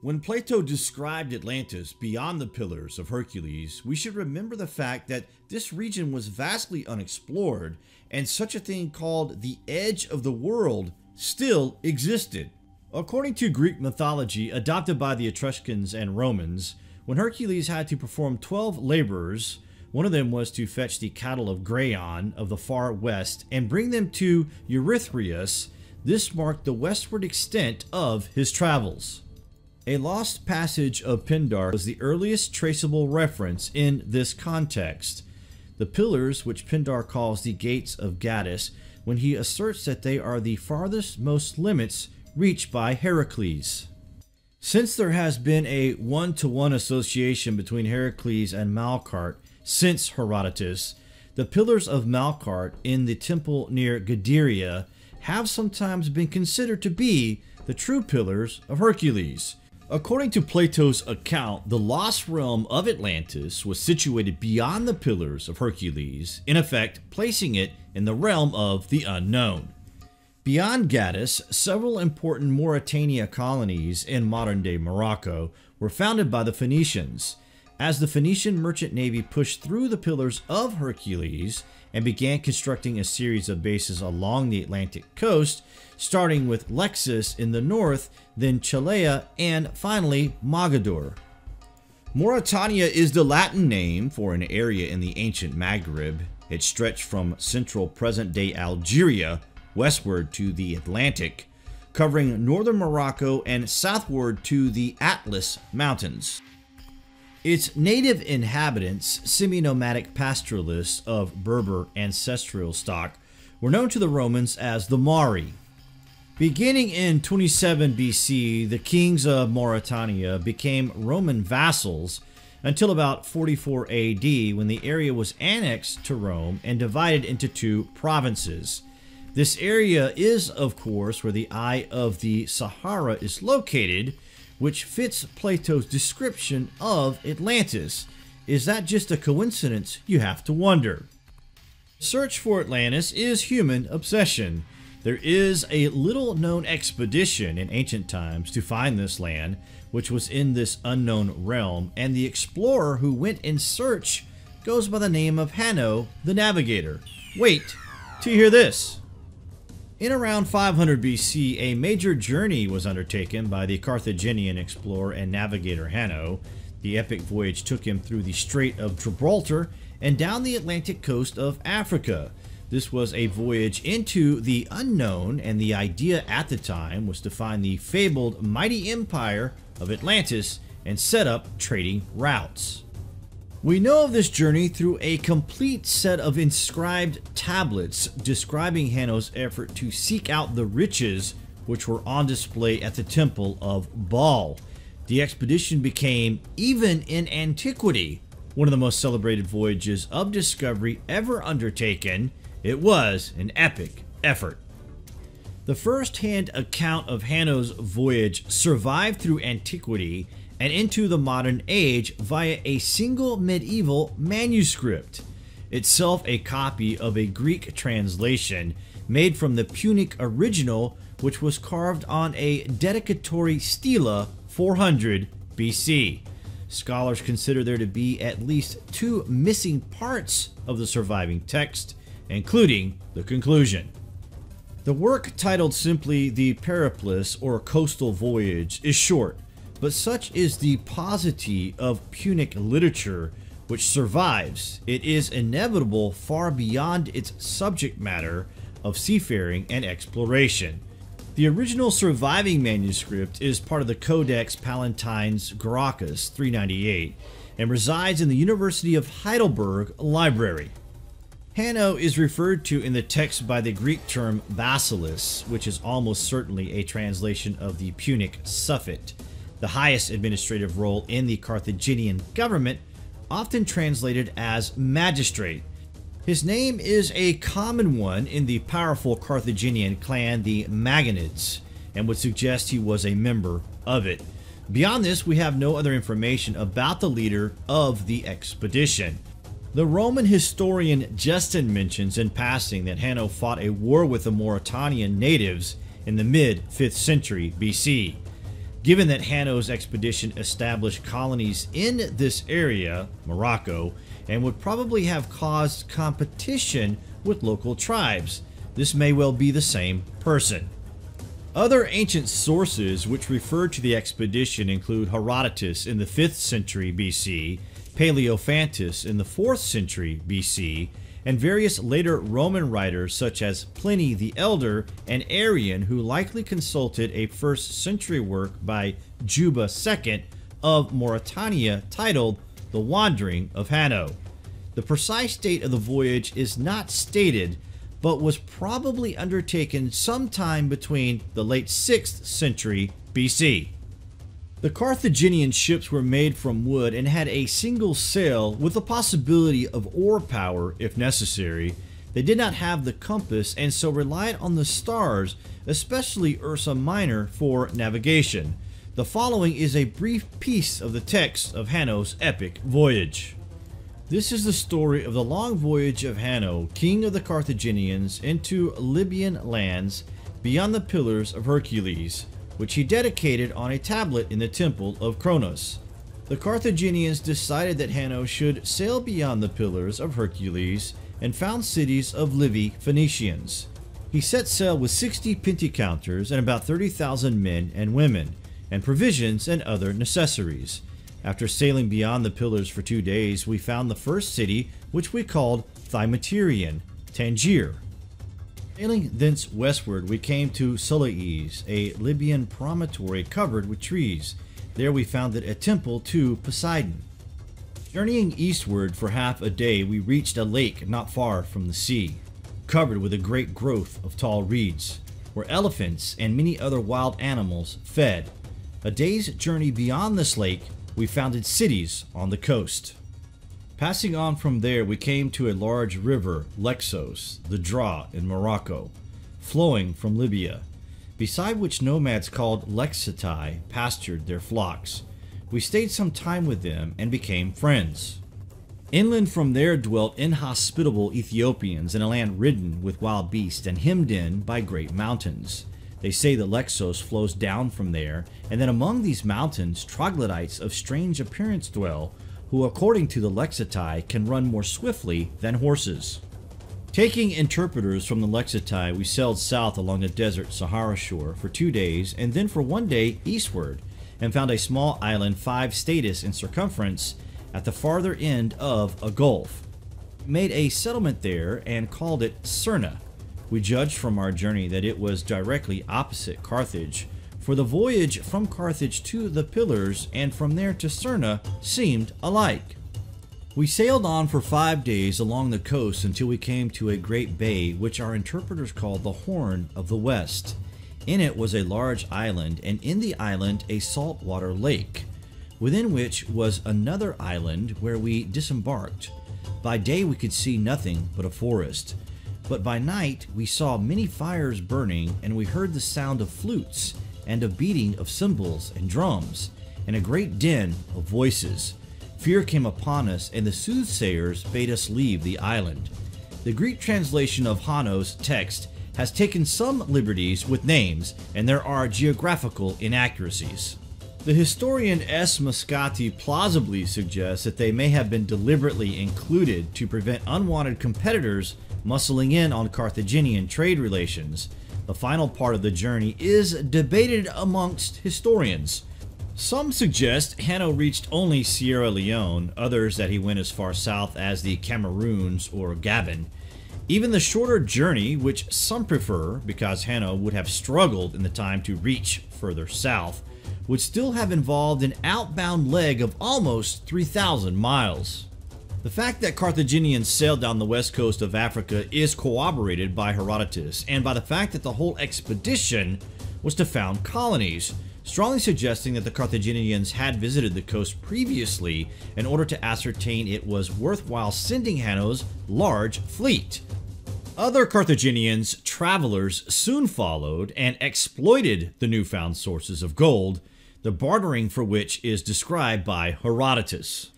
When Plato described Atlantis beyond the Pillars of Hercules, we should remember the fact that this region was vastly unexplored and such a thing called the edge of the world still existed. According to Greek mythology adopted by the Etruscans and Romans, when Hercules had to perform 12 labors, one of them was to fetch the cattle of Geryon of the far west and bring them to Eurystheus. This marked the westward extent of his travels. A lost passage of Pindar was the earliest traceable reference in this context. The pillars, which Pindar calls the gates of Gades, when he asserts that they are the farthest most limits reached by Heracles. Since there has been a one to one association between Heracles and Melkart since Herodotus, the pillars of Melkart in the temple near Gadeira have sometimes been considered to be the true pillars of Hercules. According to Plato's account, the lost realm of Atlantis was situated beyond the Pillars of Hercules, in effect placing it in the realm of the unknown. Beyond Gades, several important Mauritania colonies in modern-day Morocco were founded by the Phoenicians. As the Phoenician merchant navy pushed through the Pillars of Hercules and began constructing a series of bases along the Atlantic coast, starting with Lixus in the north, then Chelea, and finally Mogador. Mauritania is the Latin name for an area in the ancient Maghreb. It stretched from central present-day Algeria westward to the Atlantic, covering northern Morocco and southward to the Atlas Mountains. Its native inhabitants, semi-nomadic pastoralists of Berber ancestral stock, were known to the Romans as the Mauri. Beginning in 27 BC, the kings of Mauritania became Roman vassals until about 44 AD when the area was annexed to Rome and divided into two provinces. This area is, of course, where the Eye of the Sahara is located, which fits Plato's description of Atlantis. Is that just a coincidence? You have to wonder. Search for Atlantis is human obsession. There is a little known expedition in ancient times to find this land, which was in this unknown realm, and the explorer who went in search goes by the name of Hanno the Navigator. Wait till you hear this. In around 500 BC, a major journey was undertaken by the Carthaginian explorer and navigator Hanno. The epic voyage took him through the Strait of Gibraltar and down the Atlantic coast of Africa. This was a voyage into the unknown, and the idea at the time was to find the fabled mighty empire of Atlantis and set up trading routes. We know of this journey through a complete set of inscribed tablets describing Hanno's effort to seek out the riches which were on display at the temple of Baal. The expedition became, even in antiquity, one of the most celebrated voyages of discovery ever undertaken. It was an epic effort. The first-hand account of Hanno's voyage survived through antiquity and into the modern age via a single medieval manuscript, itself a copy of a Greek translation made from the Punic original, which was carved on a dedicatory stela 400 BC. Scholars consider there to be at least two missing parts of the surviving text, including the conclusion. The work titled simply The Periplus or Coastal Voyage is short, but such is the paucity of Punic literature which survives. It is inevitable far beyond its subject matter of seafaring and exploration. The original surviving manuscript is part of the Codex Palatinus Graecus 398 and resides in the University of Heidelberg Library. Hanno is referred to in the text by the Greek term basileus, which is almost certainly a translation of the Punic suffet the highest administrative role in the Carthaginian government, often translated as magistrate. His name is a common one in the powerful Carthaginian clan, the Magonids, and would suggest he was a member of it. Beyond this, we have no other information about the leader of the expedition. The Roman historian Justin mentions in passing that Hanno fought a war with the Mauritanian natives in the mid 5th century BC. Given that Hanno's expedition established colonies in this area, Morocco, and would probably have caused competition with local tribes, this may well be the same person. Other ancient sources which refer to the expedition include Herodotus in the 5th century BC, Palaephatus in the 4th century BC, and various later Roman writers such as Pliny the Elder and Arrian, who likely consulted a 1st century work by Juba II of Mauritania titled The Wandering of Hanno. The precise date of the voyage is not stated, but was probably undertaken sometime between the late 6th century BC. The Carthaginian ships were made from wood and had a single sail with the possibility of oar power if necessary. They did not have the compass and so relied on the stars, especially Ursa Minor, for navigation. The following is a brief piece of the text of Hanno's epic voyage. This is the story of the long voyage of Hanno, king of the Carthaginians, into Libyan lands beyond the Pillars of Hercules, which he dedicated on a tablet in the temple of Kronos. The Carthaginians decided that Hanno should sail beyond the Pillars of Hercules and found cities of Libyphoenicians. He set sail with 60 counters and about 30,000 men and women, and provisions and other necessaries. After sailing beyond the pillars for two days, we found the first city, which we called Thymiaterion, Tangier. Sailing thence westward, we came to Soloeis, a Libyan promontory covered with trees. There we founded a temple to Poseidon. Journeying eastward for half a day, we reached a lake not far from the sea, covered with a great growth of tall reeds, where elephants and many other wild animals fed. A day's journey beyond this lake, we founded cities on the coast. Passing on from there, we came to a large river, Lexos, the Dra in Morocco, flowing from Libya, beside which nomads called Lexitai pastured their flocks. We stayed some time with them and became friends. Inland from there dwelt inhospitable Ethiopians in a land ridden with wild beasts and hemmed in by great mountains. They say the Lexos flows down from there, and that among these mountains troglodytes of strange appearance dwell, who according to the Lexitai can run more swiftly than horses. Taking interpreters from the Lexitai, we sailed south along the desert Sahara shore for two days, and then for one day eastward, and found a small island five status in circumference at the farther end of a gulf. Made a settlement there and called it Cerna, we judged from our journey that it was directly opposite Carthage, for the voyage from Carthage to the Pillars and from there to Cerna seemed alike. We sailed on for five days along the coast until we came to a great bay, which our interpreters called the Horn of the West. In it was a large island, and in the island a saltwater lake, within which was another island where we disembarked. By day we could see nothing but a forest. But by night we saw many fires burning, and we heard the sound of flutes, and a beating of cymbals and drums, and a great din of voices. Fear came upon us, and the soothsayers bade us leave the island. The Greek translation of Hanno's text has taken some liberties with names, and there are geographical inaccuracies. The historian S. Moscati plausibly suggests that they may have been deliberately included to prevent unwanted competitors muscling in on Carthaginian trade relations. The final part of the journey is debated amongst historians. Some suggest Hanno reached only Sierra Leone, others that he went as far south as the Cameroons or Gabon. Even the shorter journey, which some prefer because Hanno would have struggled in the time to reach further south, would still have involved an outbound leg of almost 3,000 miles. The fact that Carthaginians sailed down the west coast of Africa is corroborated by Herodotus and by the fact that the whole expedition was to found colonies, strongly suggesting that the Carthaginians had visited the coast previously in order to ascertain it was worthwhile sending Hanno's large fleet. Other Carthaginians travelers soon followed and exploited the newfound sources of gold, the bartering for which is described by Herodotus.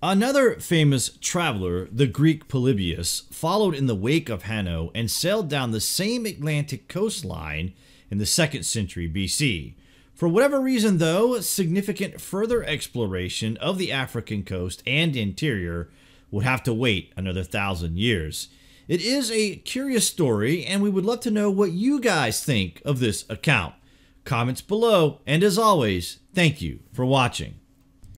Another famous traveler, the Greek Polybius, followed in the wake of Hanno and sailed down the same Atlantic coastline in the 2nd century BC. For whatever reason, though, significant further exploration of the African coast and interior would have to wait another thousand years. It is a curious story, and we would love to know what you guys think of this account. Comments below, and as always, thank you for watching.